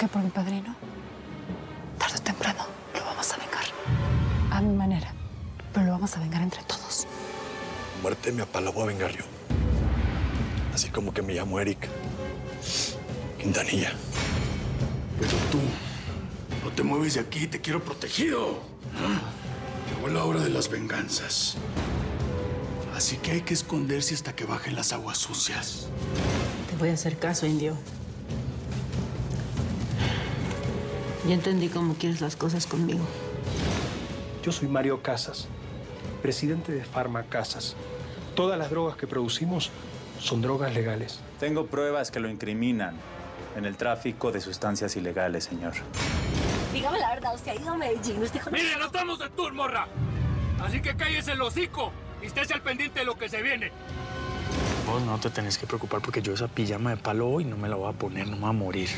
que por mi padrino, tarde o temprano, lo vamos a vengar. A mi manera. Pero lo vamos a vengar entre todos. Muerte me apala, voy a vengar yo. Así como que me llamo Eric Quintanilla. Pero tú, no te mueves de aquí, te quiero protegido. ¿Ah? Llegó la hora de las venganzas. Así que hay que esconderse hasta que bajen las aguas sucias. Te voy a hacer caso, indio. Ya entendí cómo quieres las cosas conmigo. Yo soy Mario Casas, presidente de Pharma Casas. Todas las drogas que producimos son drogas legales. Tengo pruebas que lo incriminan en el tráfico de sustancias ilegales, señor. Dígame la verdad, usted ha ido a Medellín, usted... Mire, no estamos de tour, morra. Así que cállese el hocico y estés al pendiente de lo que se viene. Vos no te tenés que preocupar porque yo esa pijama de palo hoy no me la voy a poner, no me voy a morir.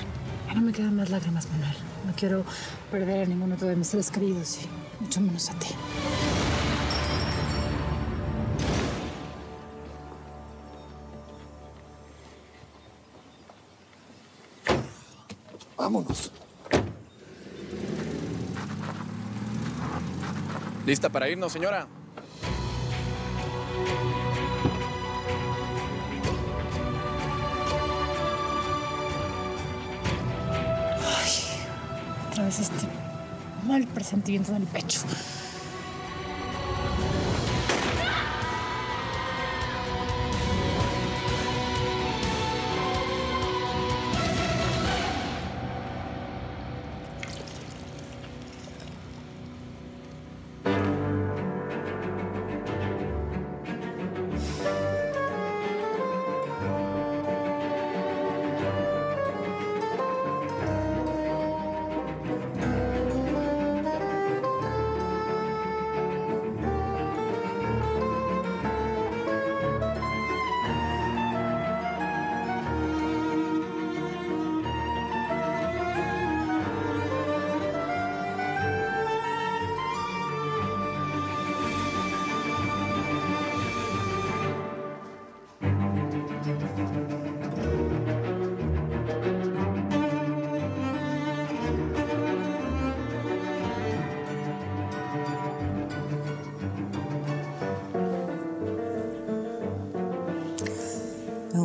Ya no me quedan más lágrimas, Manuel. No quiero perder a ninguno de mis seres queridos y mucho menos a ti. Vámonos. ¿Lista para irnos, señora? Vez este mal presentimiento en el pecho.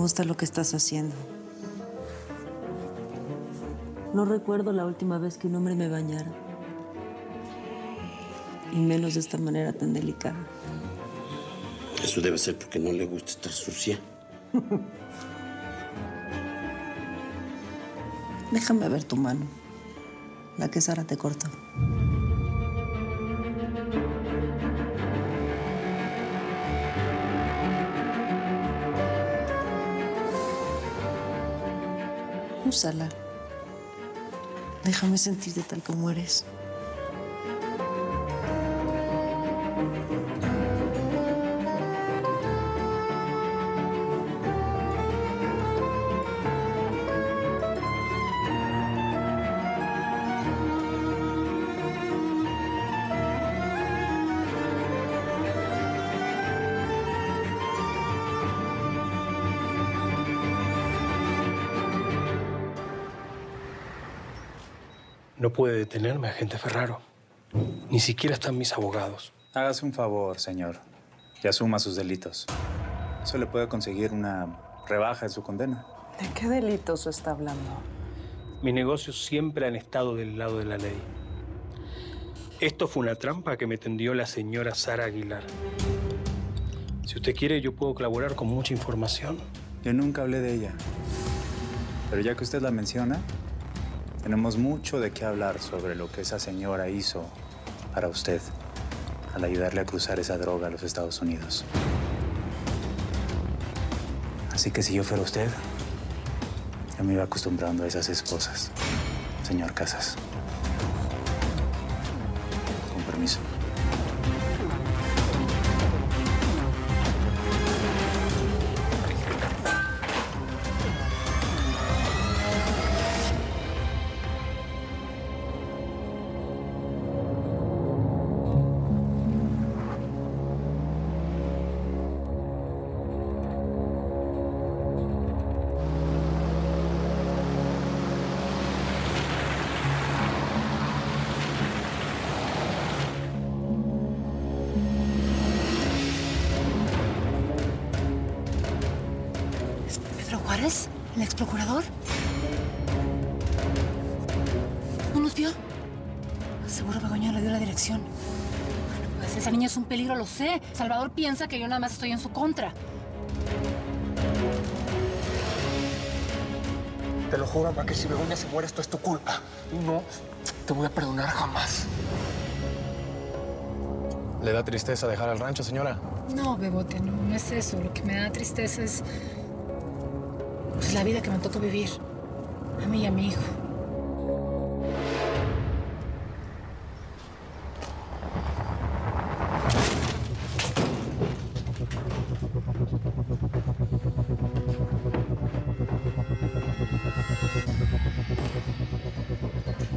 Gusta lo que estás haciendo. No recuerdo la última vez que un hombre me bañara. Y menos de esta manera tan delicada. Eso debe ser porque no le gusta estar sucia. Déjame ver tu mano. La que Sara te cortó. Úsala. Déjame sentirte tal como eres. No puede detenerme, agente Ferraro. Ni siquiera están mis abogados. Hágase un favor, señor, y asuma sus delitos. Eso le puede conseguir una rebaja en su condena. ¿De qué delitos está hablando? Mis negocios siempre han estado del lado de la ley. Esto fue una trampa que me tendió la señora Sara Aguilar. Si usted quiere, yo puedo colaborar con mucha información. Yo nunca hablé de ella. Pero ya que usted la menciona, tenemos mucho de qué hablar sobre lo que esa señora hizo para usted al ayudarle a cruzar esa droga a los Estados Unidos. Así que si yo fuera usted, yo me iba acostumbrando a esas esposas, señor Casas. Con permiso. ¿El ex procurador? ¿No nos vio? Seguro Begoña le dio la dirección. No puede ser, esa niña es un peligro, lo sé. Salvador piensa que yo nada más estoy en su contra. Te lo juro, mamá, que si Begoña se muere, esto es tu culpa. No te voy a perdonar jamás. ¿Le da tristeza dejar el rancho, señora? No, Bebote, no, no es eso. Lo que me da tristeza es. Pues la vida que me tocó vivir. A mí y a mi hijo.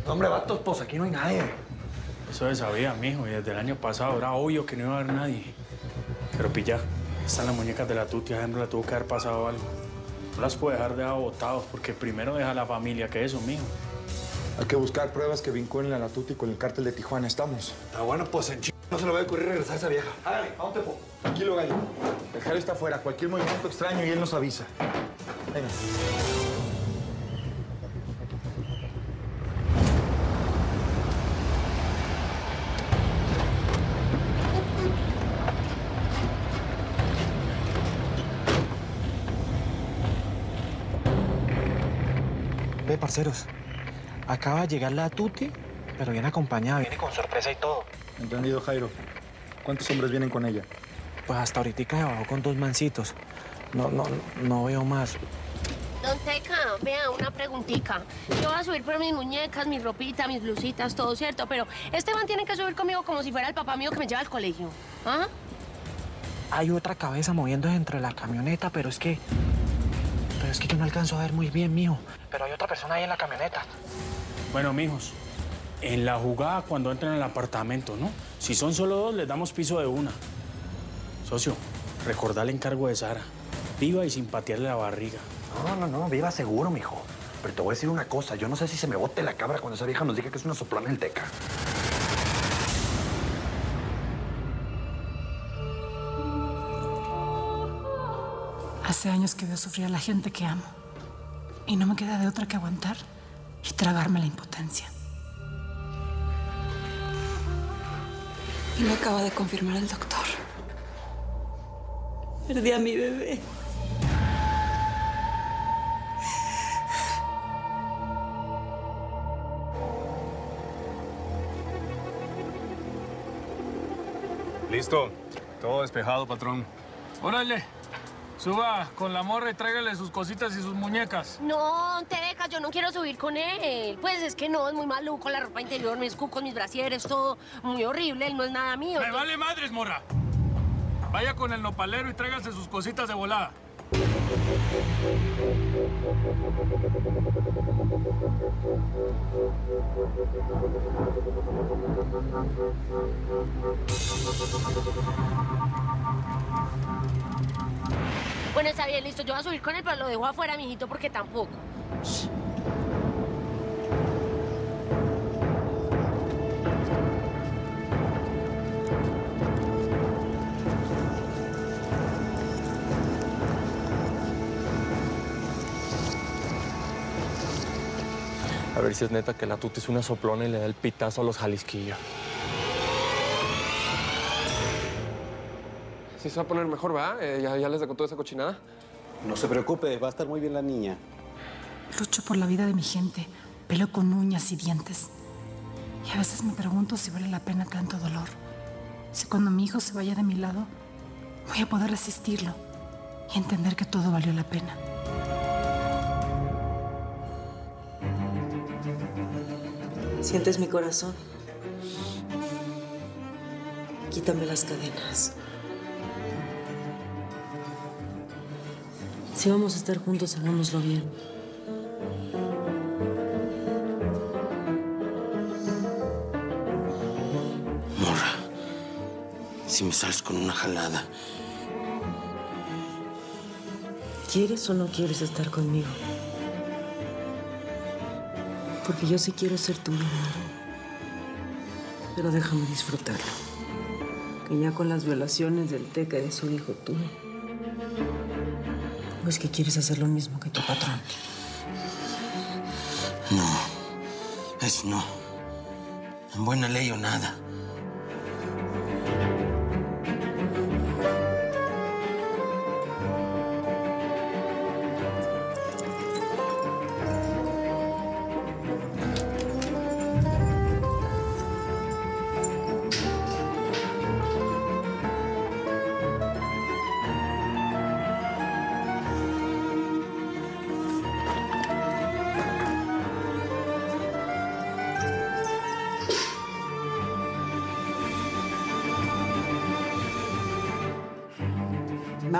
Hombre, vatos, pues aquí no hay nadie. Eso se sabía, mijo, y desde el año pasado era obvio que no iba a haber nadie. Pero pilla, están las muñecas de la tuti, a Hembra le tuvo que haber pasado algo. No las puede dejar de botados, porque primero deja la familia que eso, mijo. Hay que buscar pruebas que vinculen a la Tuti con el cártel de Tijuana. ¿Estamos? Está bueno, pues en ch... no se le va a ocurrir regresar a esa vieja. Hágale, vamos, Tepo. Tranquilo, gallo. El Jale está afuera. Cualquier movimiento extraño y él nos avisa. Venga. Parceros. Acaba de llegar la Tuti, pero viene acompañada, viene con sorpresa y todo. Entendido, Jairo. ¿Cuántos hombres vienen con ella? Pues hasta ahorita se bajó con dos mancitos. No, no, no veo más. Don Teca, vea, una preguntita. Yo voy a subir por mis muñecas, mi ropita, mis blusitas, todo cierto, pero este man tiene que subir conmigo como si fuera el papá mío que me lleva al colegio. ¿Ah? Hay otra cabeza moviéndose entre la camioneta, pero es que... Pero es que yo no alcanzo a ver muy bien, mijo. Pero hay otra persona ahí en la camioneta. Bueno, mijos, en la jugada cuando entran al apartamento, ¿no? Si son solo dos, les damos piso de una. Socio, recordar el encargo de Sara. Viva y sin patearle la barriga. No, no, no, viva seguro, mijo. Pero te voy a decir una cosa. Yo no sé si se me bote la cabra cuando esa vieja nos diga que es una soplona el teca. Hace años que veo sufrir a la gente que amo. Y no me queda de otra que aguantar y tragarme la impotencia. Y me acaba de confirmar el doctor. Perdí a mi bebé. Listo. Todo despejado, patrón. Órale. Suba con la morra y tráigale sus cositas y sus muñecas. No, Teca, yo no quiero subir con él. Pues es que no, es muy maluco la ropa interior, mis cucos, mis brasieres, todo muy horrible. Él no es nada mío. ¡Me vale madres, morra! Vaya con el nopalero y tráigase sus cositas de volada. Bueno, está bien, listo. Yo voy a subir con él, pero lo dejo afuera, mijito, porque tampoco. A ver si es neta que la tuta es una soplona y le da el pitazo a los jalisquillos. Sí se va a poner mejor, ¿va? Eh, ya, ya les contó esa cochinada. No se preocupe, va a estar muy bien la niña. Lucho por la vida de mi gente. Peleo con uñas y dientes. Y a veces me pregunto si vale la pena tanto dolor. Si cuando mi hijo se vaya de mi lado, voy a poder resistirlo y entender que todo valió la pena. ¿Sientes mi corazón? Quítame las cadenas. Si vamos a estar juntos, hagámoslo bien. Morra, si me sales con una jalada, ¿Quieres o no quieres estar conmigo? Porque yo sí quiero ser tuyo. Pero déjame disfrutarlo. Que ya con las violaciones del Teca eres un hijo tuyo. ¿O es que quieres hacer lo mismo que tu patrón? No, es no. En buena ley o nada.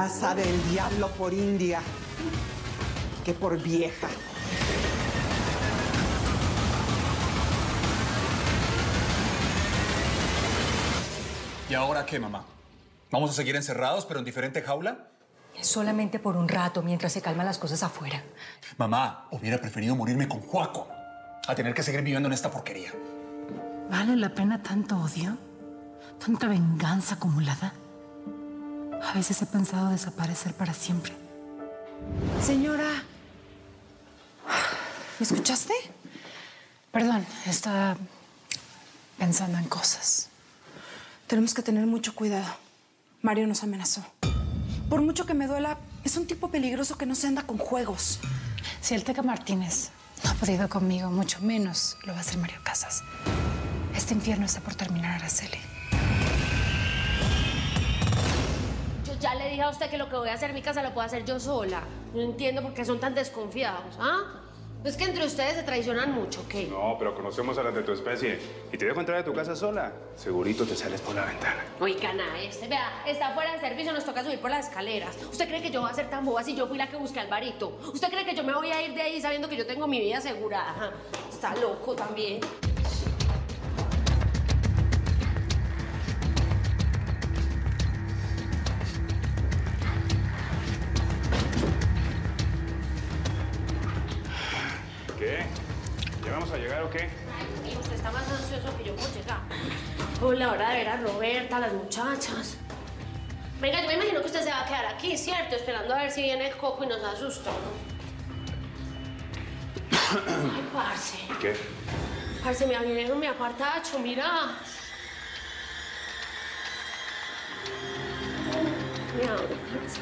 Más sabe el diablo por India que por vieja. ¿Y ahora qué, mamá? ¿Vamos a seguir encerrados, pero en diferente jaula? Solamente por un rato, mientras se calman las cosas afuera. Mamá, hubiera preferido morirme con Juaco a tener que seguir viviendo en esta porquería. ¿Vale la pena tanto odio? ¿Tanta venganza acumulada? A veces he pensado desaparecer para siempre. Señora, ¿me escuchaste? Perdón, estaba pensando en cosas. Tenemos que tener mucho cuidado. Mario nos amenazó. Por mucho que me duela, es un tipo peligroso que no se anda con juegos. Si el Teca Martínez no ha podido conmigo, mucho menos lo va a hacer Mario Casas. Este infierno está por terminar, Araceli. Ya le dije a usted que lo que voy a hacer en mi casa lo puedo hacer yo sola. No entiendo por qué son tan desconfiados, ¿ah? Es que entre ustedes se traicionan mucho, ¿qué? No, pero conocemos a las de tu especie. Y te dejo entrar a tu casa sola. Segurito te sales por la ventana. Oigan a este, vea, está fuera de servicio, nos toca subir por las escaleras. ¿Usted cree que yo voy a ser tan boba si yo fui la que busqué al varito? ¿Usted cree que yo me voy a ir de ahí sabiendo que yo tengo mi vida asegurada? Está loco también. Llegar o qué? Ay, mío, usted está más ansioso que yo por llegar. Por la hora de ver a Roberta, a las muchachas. Venga, yo me imagino que usted se va a quedar aquí, ¿cierto? Esperando a ver si viene el coco y nos asusta, ¿no? Ay, parce. ¿Qué? Parce, me abrieron mi apartacho, mira. Mira, parce.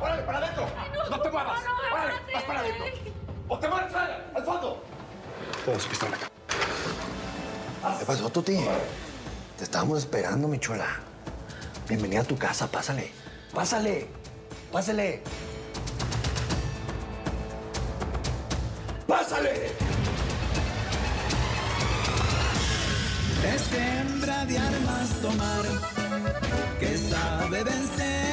¡Órale, para adentro! ¡No te muevas! ¡Órale, vas para adentro! ¡O te mueres al, al fondo! Todos pistola. ¿Qué pasó, Tuti? Te estábamos esperando, mi chula. Bienvenida a tu casa, pásale. Pásale. Pásale. ¡Pásale! Es hembra de armas tomar, que sabe vencer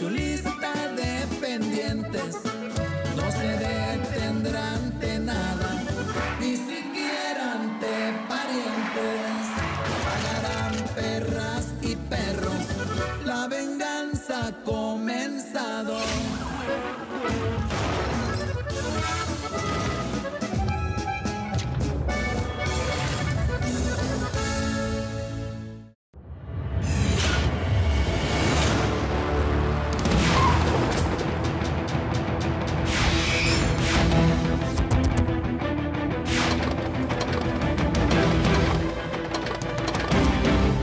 su lista de pendientes. No se detendrá ante nada, ni siquiera ante parientes. Pagarán perros.